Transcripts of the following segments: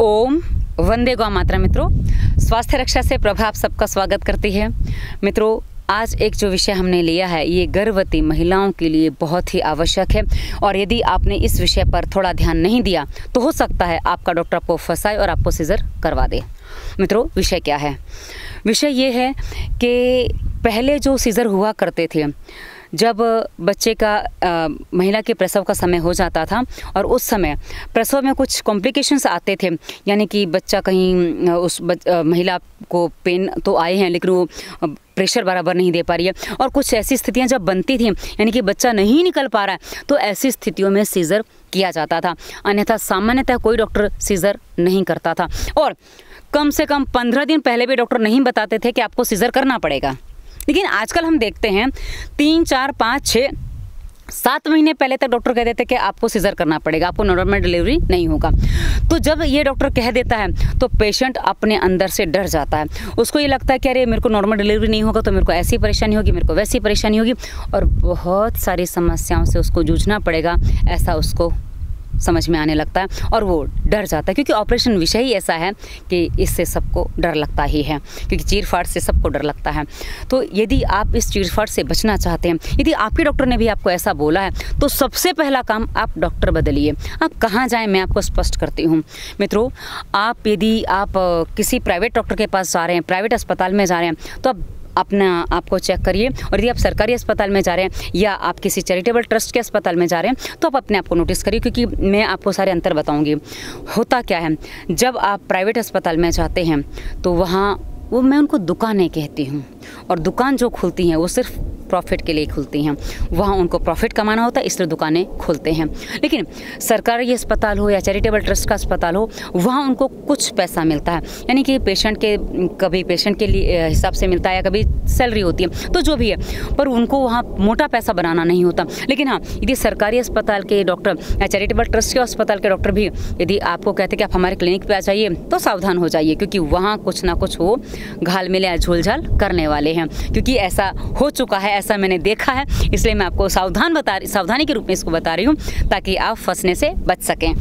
ओम, वंदे गौ मात्रा मित्रों। स्वास्थ्य रक्षा से प्रभा आप सबका स्वागत करती है। मित्रों, आज एक जो विषय हमने लिया है, ये गर्भवती महिलाओं के लिए बहुत ही आवश्यक है। और यदि आपने इस विषय पर थोड़ा ध्यान नहीं दिया तो हो सकता है आपका डॉक्टर आपको फंसाए और आपको सीजर करवा दे। मित्रों, विषय क्या है? विषय ये है कि पहले जो सीज़र हुआ करते थे जब बच्चे का आ, महिला के प्रसव का समय हो जाता था और उस समय प्रसव में कुछ कॉम्प्लिकेशंस आते थे यानी कि बच्चा कहीं उस बच, आ, महिला को पेन तो आए हैं लेकिन वो प्रेशर बराबर नहीं दे पा रही है। और कुछ ऐसी स्थितियाँ जब बनती थी यानी कि बच्चा नहीं निकल पा रहा है तो ऐसी स्थितियों में सीज़र किया जाता था। अन्यथा सामान्यतः कोई डॉक्टर सीज़र नहीं करता था। और कम से कम पंद्रह दिन पहले भी डॉक्टर नहीं बताते थे कि आपको सीज़र करना पड़ेगा। लेकिन आजकल हम देखते हैं, तीन, चार, पाँच छः सात महीने पहले तक डॉक्टर कह देते कि आपको सीज़र करना पड़ेगा, आपको नॉर्मल डिलीवरी नहीं होगा। तो जब ये डॉक्टर कह देता है तो पेशेंट अपने अंदर से डर जाता है। उसको ये लगता है कि अरे, मेरे को नॉर्मल डिलीवरी नहीं होगा तो मेरे को ऐसी परेशानी होगी, मेरे को वैसी परेशानी होगी और बहुत सारी समस्याओं से उसको जूझना पड़ेगा, ऐसा उसको समझ में आने लगता है और वो डर जाता है, क्योंकि ऑपरेशन विषय ही ऐसा है कि इससे सबको डर लगता ही है, क्योंकि चीर फाड़ से सबको डर लगता है। तो यदि आप इस चीर फाड़ से बचना चाहते हैं, यदि आपके डॉक्टर ने भी आपको ऐसा बोला है तो सबसे पहला काम आप डॉक्टर बदलिए। आप कहाँ जाएँ, मैं आपको स्पष्ट करती हूँ। मित्रों, आप यदि आप किसी प्राइवेट डॉक्टर के पास जा रहे हैं, प्राइवेट अस्पताल में जा रहे हैं तो आप अपना आपको चेक करिए। और यदि आप सरकारी अस्पताल में जा रहे हैं या आप किसी चैरिटेबल ट्रस्ट के अस्पताल में जा रहे हैं तो आप अपने आप को नोटिस करिए, क्योंकि मैं आपको सारे अंतर बताऊँगी। होता क्या है, जब आप प्राइवेट अस्पताल में जाते हैं तो वहाँ वो मैं उनको दुकानें कहती हूँ। और दुकान जो खुलती हैं, वो सिर्फ़ प्रॉफिट के लिए खुलती हैं। वहाँ उनको प्रॉफिट कमाना होता है, इसलिए दुकानें खुलते हैं। लेकिन सरकारी अस्पताल हो या चैरिटेबल ट्रस्ट का अस्पताल हो, वहाँ उनको कुछ पैसा मिलता है। यानी कि पेशेंट के, कभी पेशेंट के लिए हिसाब से मिलता है या कभी सैलरी होती है तो जो भी है, पर उनको वहाँ मोटा पैसा बनाना नहीं होता। लेकिन हाँ यदि सरकारी अस्पताल के डॉक्टर या चैरिटेबल ट्रस्ट के अस्पताल के डॉक्टर भी यदि आपको कहते कि आप हमारे क्लिनिक पर आ जाइए तो सावधान हो जाइए, क्योंकि वहाँ कुछ ना कुछ वो घाल मिले या झोलझाल करने वाले हैं। क्योंकि ऐसा हो चुका है, ऐसा मैंने देखा है, इसलिए मैं आपको सावधान बता सावधानी के रूप में इसको बता रही हूँ, ताकि आप फंसने से बच सकें।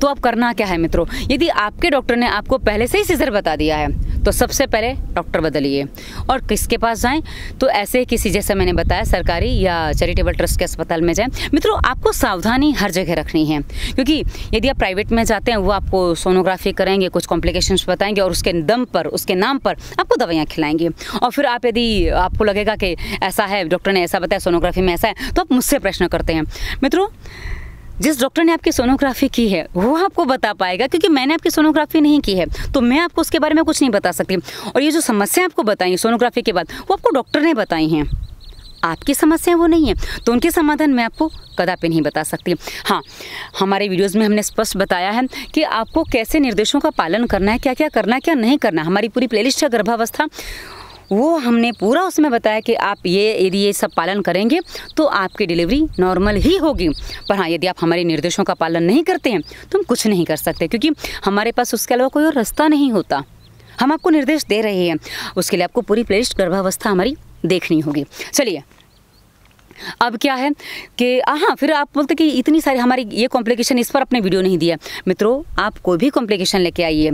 तो अब करना क्या है मित्रों? यदि आपके डॉक्टर ने आपको पहले से ही सीजर बता दिया है तो सबसे पहले डॉक्टर बदलिए। और किसके पास जाएँ? तो ऐसे किसी जैसे मैंने बताया, सरकारी या चैरिटेबल ट्रस्ट के अस्पताल में जाएँ। मित्रों, आपको सावधानी हर जगह रखनी है, क्योंकि यदि आप प्राइवेट में जाते हैं, वो आपको सोनोग्राफी करेंगे कुछ कॉम्प्लिकेशंस बताएँगे और उसके दम पर, उसके नाम पर आपको दवाइयाँ खिलाएँगे। और फिर आप यदि, आपको लगेगा कि ऐसा है, डॉक्टर ने ऐसा बताया, सोनोग्राफी में ऐसा है तो आप मुझसे प्रश्न करते हैं। मित्रों जिस डॉक्टर ने आपकी सोनोग्राफी की है, वो आपको बता पाएगा क्योंकि मैंने आपकी सोनोग्राफी नहीं की है। तो मैं आपको उसके बारे में कुछ नहीं बता सकती। और ये जो समस्या आपको बताई सोनोग्राफी के बाद, वो आपको डॉक्टर ने बताई हैं। आपकी समस्या वो नहीं है तो उनके समाधान मैं आपको कदापि नहीं बता सकती। हाँ हमारे वीडियोज़ में हमने स्पष्ट बताया है कि आपको कैसे निर्देशों का पालन करना है क्या क्या करना है, क्या नहीं करना हमारी पूरी प्लेलिस्ट है गर्भावस्था। वो हमने पूरा उसमें बताया कि आप ये, यदि ये सब पालन करेंगे तो आपकी डिलीवरी नॉर्मल ही होगी। पर हाँ यदि आप हमारे निर्देशों का पालन नहीं करते हैं तो हम कुछ नहीं कर सकते, क्योंकि हमारे पास उसके अलावा कोई और रास्ता नहीं होता। हम आपको निर्देश दे रहे हैं। उसके लिए आपको पूरी प्लेलिस्ट गर्भावस्था हमारी देखनी होगी। चलिए। अब क्या है कि हाँ फिर आप बोलते कि इतनी सारी हमारी ये कॉम्प्लिकेशन इस पर अपने वीडियो नहीं दिया। मित्रों, आप कोई भी कॉम्प्लिकेशन लेके आइए।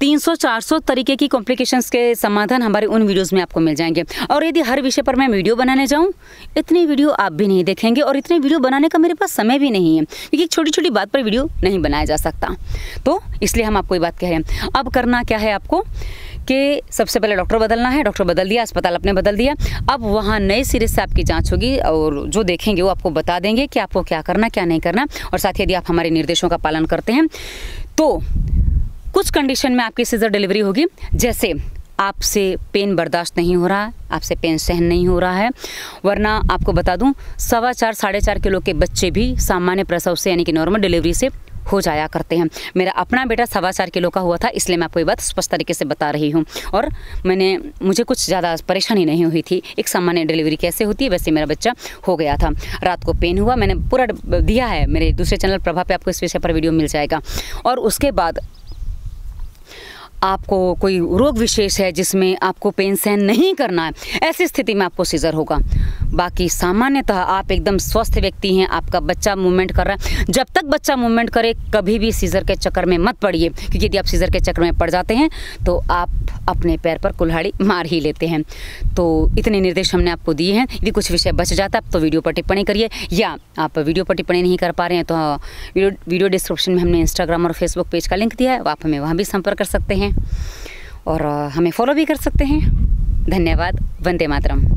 300-400 तरीके की कॉम्प्लिकेशंस के समाधान हमारे उन वीडियोस में आपको मिल जाएँगे। और यदि हर विषय पर मैं वीडियो बनाने जाऊँ, इतनी वीडियो आप भी नहीं देखेंगे और इतनी वीडियो बनाने का मेरे पास समय भी नहीं है, क्योंकि छोटी छोटी बात पर वीडियो नहीं बनाया जा सकता। तो इसलिए हम आपको ये बात कह रहे हैं। अब करना क्या है आपको कि सबसे पहले डॉक्टर बदलना है डॉक्टर बदल दिया, अस्पताल अपने बदल दिया। अब वहाँ नए सिरे से आपकी जाँच होगी और जो देखेंगे वो आपको बता देंगे कि आपको क्या करना, क्या नहीं करना। और साथ ही यदि आप हमारे निर्देशों का पालन करते हैं तो कुछ कंडीशन में आपकी सीजर डिलीवरी होगी। जैसे आपसे पेन बर्दाश्त नहीं हो रहा है आपसे पेन सहन नहीं हो रहा है, वरना आपको बता दूँ, सवा चार, साढ़े चार किलो के बच्चे भी सामान्य प्रसव से, यानी कि नॉर्मल डिलीवरी से हो जाया करते हैं। मेरा अपना बेटा सवा चार किलो का हुआ था, इसलिए मैं आपको ये बात स्पष्ट तरीके से बता रही हूँ। और मैंने, मुझे कुछ ज़्यादा परेशानी नहीं हुई थी। एक सामान्य डिलीवरी कैसे होती है, वैसे मेरा बच्चा हो गया था। रात को पेन हुआ, मैंने पूरा दिया है। मेरे दूसरे चैनल प्रभाव पे आपको इस विषय पर वीडियो मिल जाएगा। और उसके बाद आपको कोई रोग विशेष है जिसमें आपको पेन सहन नहीं करना है? ऐसी स्थिति में आपको सीज़र होगा। बाकी सामान्यतः आप एकदम स्वस्थ व्यक्ति हैं, आपका बच्चा मूवमेंट कर रहा है। जब तक बच्चा मूवमेंट करे, कभी भी सीज़र के चक्कर में मत पड़िए, क्योंकि यदि आप सीज़र के चक्कर में पड़ जाते हैं तो आप अपने पैर पर कुल्हाड़ी मार ही लेते हैं। तो इतने निर्देश हमने आपको दिए हैं। यदि कुछ विषय बच जाता है तो वीडियो पर टिप्पणी करिए, या आप वीडियो पर टिप्पणी नहीं कर पा रहे हैं तो वीडियो वीडियो डिस्क्रिप्शन में हमने इंस्टाग्राम और फेसबुक पेज का लिंक दिया है, आप हमें वहाँ भी संपर्क कर सकते हैं। और हमें फॉलो भी कर सकते हैं। धन्यवाद, वंदे मातरम।